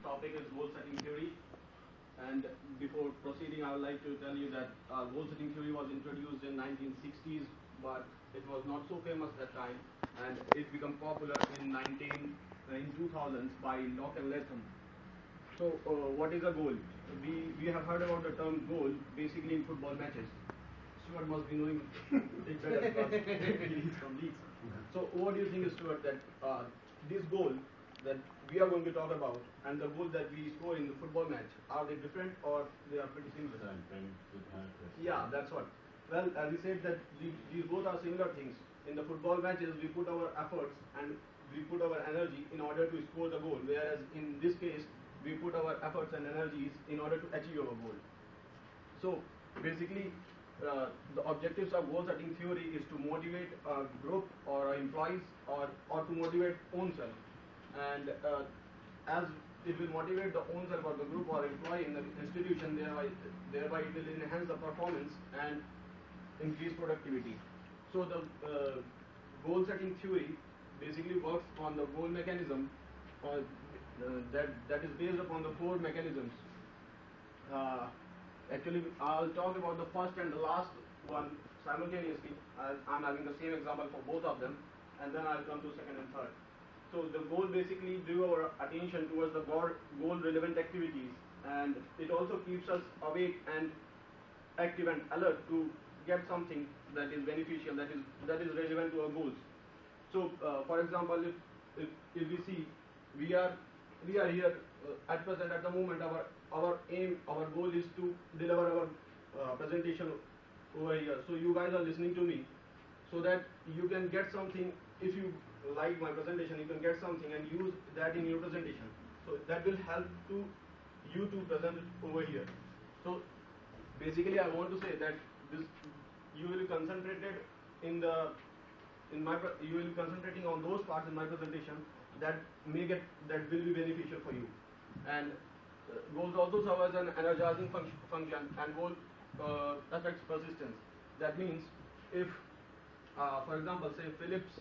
topic is goal setting theory. And before proceeding, I would like to tell you that uh, goal setting theory was introduced in 1960s, but it was not so famous at that time, and it became popular in 19 uh, in 2000s by Locke and Latham. So, uh, what is a goal? We we have heard about the term goal basically in football matches. Stuart must be knowing it better because from Leeds. So, what do you think, Stuart, that uh, this goal that we are going to talk about and the goal that we score in the football match are they different or they are pretty similar? Yeah, that's what. Well, as we said that the- these both are similar things. In the football matches, we put our efforts and we put our energy in order to score the goal, whereas in this case, we put our efforts and energies in order to achieve our goal. So basically, uh, the objectives of goal setting theory is to motivate a group or employees or, or to motivate own self. And uh, as it will motivate the own self or the group or employee in the institution, thereby, thereby it will enhance the performance and increase productivity. So the uh, goal setting theory basically works on the goal mechanism uh, uh, that, that is based upon the four mechanisms uh, actually, I'll talk about the first and the last one simultaneously. As I'm having the same example for both of them, and then I'll come to second and third. So the goal basically drew our attention towards the goal relevant activities, and it also keeps us awake and active and alert to get something that is beneficial, that is that is relevant to our goals. So, uh, for example, if, if if we see, we are we are here uh, at present at the moment. Our our aim, our goal is to deliver our uh, presentation over here. So you guys are listening to me, so that you can get something. If you like my presentation, you can get something and use that in your presentation. So that will help to you to present it over here. So basically, I want to say that this you will be concentrated in the in my you will concentrating on those parts in my presentation that may get that will be beneficial for you and uh, goals also serve as an energizing func- function and goal uh, affects persistence that means if uh, for example say philips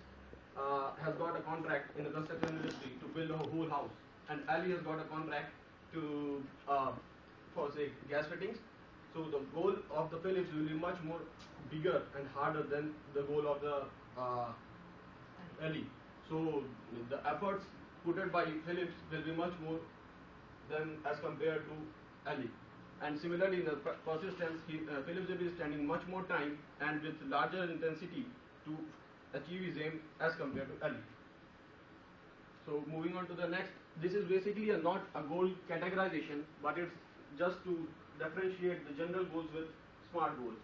uh, has got a contract in the construction industry to build a whole house and ali has got a contract to uh, for say gas fittings so the goal of the Philips will be much more bigger and harder than the goal of the uh, Ali. So the efforts put by Philips will be much more than as compared to Ali. And similarly, in the per- persistence, he, uh, Philips will be spending much more time and with larger intensity to achieve his aim as compared to Ali. So moving on to the next, this is basically a not a goal categorization, but it's just to differentiate the general goals with smart goals.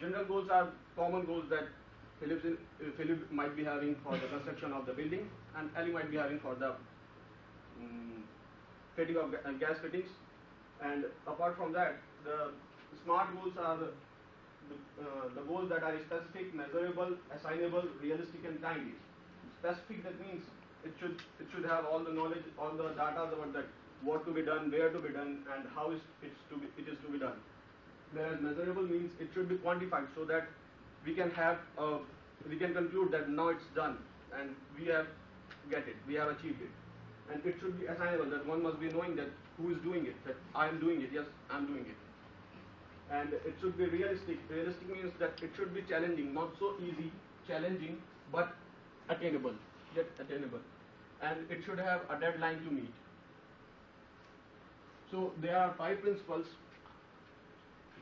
General goals are common goals that Philips, uh, Philip might be having for the construction of the building, and Ali might be having for the um, fitting of ga- uh, gas fittings. And apart from that, the smart goals are uh, the goals that are specific, measurable, assignable, realistic, and timely. Specific that means it should it should have all the knowledge, all the data about that what to be done, where to be done, and how is it's to be, it is to be done. Whereas measurable means it should be quantified so that we can have we can conclude that now it's done and we have get it, we have achieved it. And it should be assignable that one must be knowing that who is doing it, that I am doing it, yes, I am doing it and it should be realistic. Realistic means that it should be challenging, not so easy, challenging, but attainable, yet attainable. And it should have a deadline to meet. So there are five principles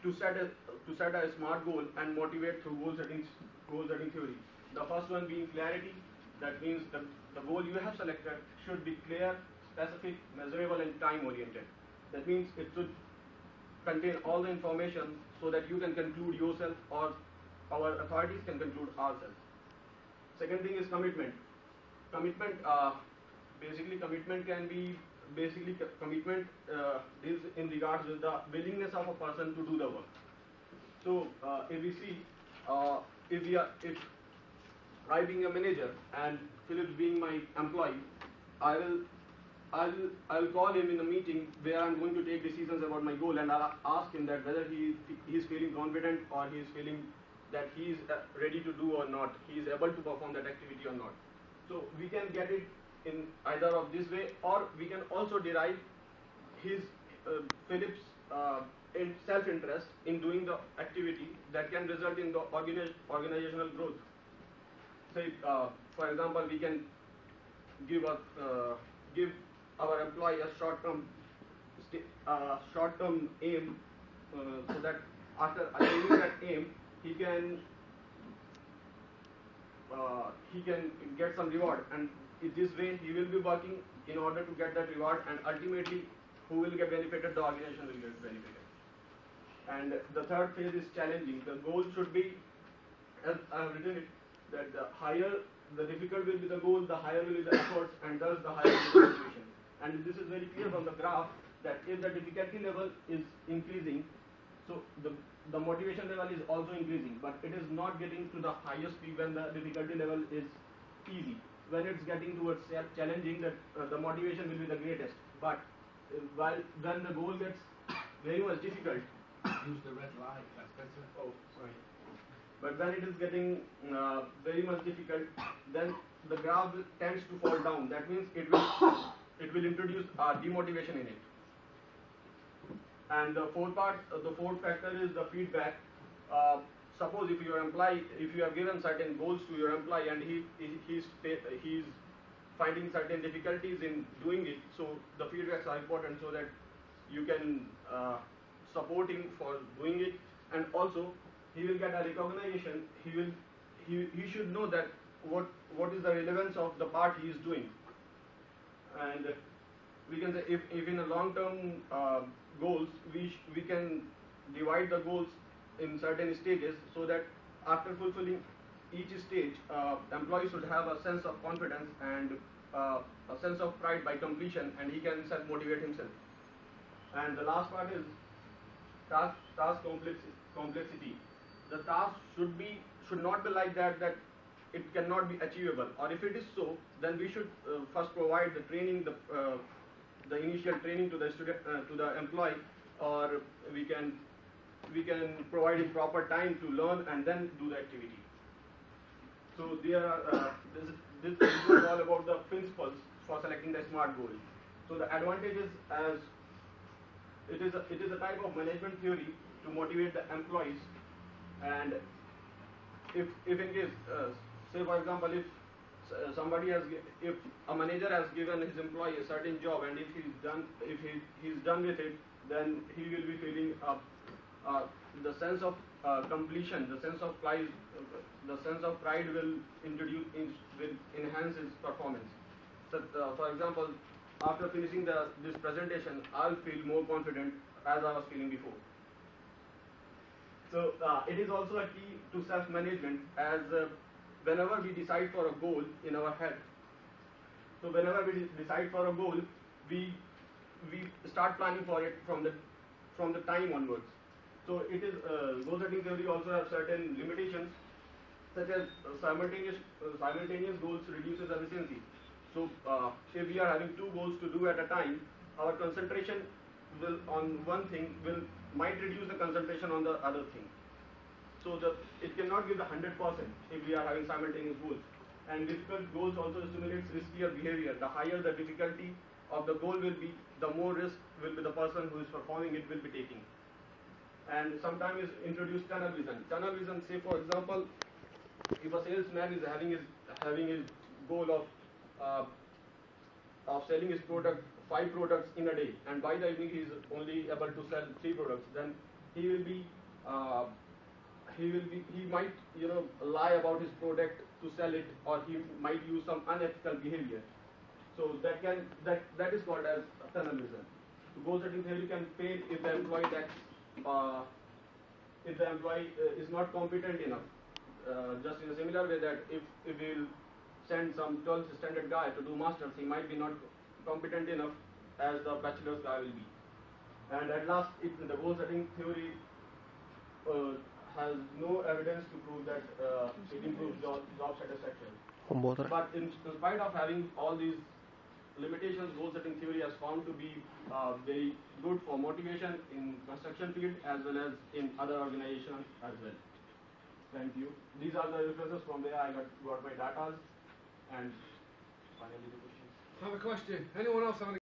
to set a to set a smart goal and motivate through goal setting goal setting theory. The first one being clarity. That means the, the goal you have selected should be clear, specific, measurable, and time oriented. That means it should contain all the information so that you can conclude yourself or our authorities can conclude ourselves. Second thing is commitment. Commitment, uh, basically commitment can be basically commitment uh, is in regards with the willingness of a person to do the work. So uh, if we see, uh, if we are, if I being a manager and Philip being my employee, I will I'll I'll call him in a meeting where I'm going to take decisions about my goal, and I'll ask him that whether he he is feeling confident or he is feeling that he is uh, ready to do or not, he is able to perform that activity or not. So we can get it in either of this way, or we can also derive his uh, Philip's uh, self-interest in doing the activity that can result in the organi- organizational growth. Say, uh, for example, we can give a uh, give our employee a short-term uh, short-term aim, uh, so that after achieving that aim, he can uh, he can get some reward, and in this way he will be working in order to get that reward, and ultimately, who will get benefited? The organization will get benefited. And the third phase is challenging. The goal should be, as I have written it, that the higher the difficult will be the goal, the higher will be the efforts, and thus the higher will be the motivation. And this is very clear from the graph that if the difficulty level is increasing, so the the motivation level is also increasing, but it is not getting to the highest peak when the difficulty level is easy. When it's getting towards challenging, that uh, the motivation will be the greatest. But uh, while when the goal gets very much difficult, Use the red light, that's better. Oh, sorry. But when it is getting uh, very much difficult, then the graph tends to fall down. That means it will it will introduce uh, demotivation in it. And the fourth part, uh, the fourth factor is the feedback. Uh, suppose if your employee, if you have given certain goals to your employee and he, he's finding certain difficulties in doing it, so the feedbacks are important so that you can uh, support him for doing it, and also he will get a recognition. He will he, he should know that what what is the relevance of the part he is doing, and we can say if, if in a long term uh, goals we we can divide the goals in certain stages so that after fulfilling each stage uh, employee should have a sense of confidence and uh, a sense of pride by completion and he can self motivate himself. And the last part is task task complexi- complexity. The task should be should not be like that that it cannot be achievable. Or if it is so then we should uh, first provide the training the uh, the initial training to the student uh, to the employee or we can we can provide him proper time to learn and then do the activity. So there are uh, this is, this is all about the principles for selecting the smart goal. So the advantages as it is a, it is a type of management theory to motivate the employees. And if if in case uh, say for example if uh, somebody has if a manager has given his employee a certain job and if he's done if he he's done with it then he will be feeling uh, the sense of uh, completion the sense of pride the sense of pride will introduce in, will enhance his performance. So uh, for example after finishing the this presentation i'll feel more confident as i was feeling before. So uh, it is also a key to self-management as uh, whenever we decide for a goal in our head. So whenever we decide for a goal, we we start planning for it from the from the time onwards. So it is uh, goal setting theory also have certain limitations, such as uh, simultaneous uh, simultaneous goals reduces efficiency. So uh, if we are having two goals to do at a time, our concentration will on one thing will might reduce the concentration on the other thing. So the it cannot give the hundred percent if we are having simultaneous goals. And difficult goals also stimulates riskier behavior. The higher the difficulty of the goal will be, the more risk will be the person who is performing it will be taking. And sometimes introduce tunnel vision. Tunnel vision, say for example, if a salesman is having his having his goal of uh, of selling his product five products in a day, and by the evening he is only able to sell three products, then he will be uh, he will be he might you know lie about his product to sell it, or he might use some unethical behavior. So that can that that is called as tunnel vision. So goal setting theory can fail if the employee that uh, if the employee uh, is not competent enough. Uh, just in a similar way that if if we will send some 12th standard guy to do masters, he might be not competent enough as the bachelor's guy will be. And at last, it, the goal setting theory uh, has no evidence to prove that uh, it improves job, job satisfaction. But in, in spite of having all these limitations, goal setting theory has found to be uh, very good for motivation in construction field as well as in other organizations as well. Thank you. These are the references from where I got, got my data and finally the questions. have a question. Anyone else have any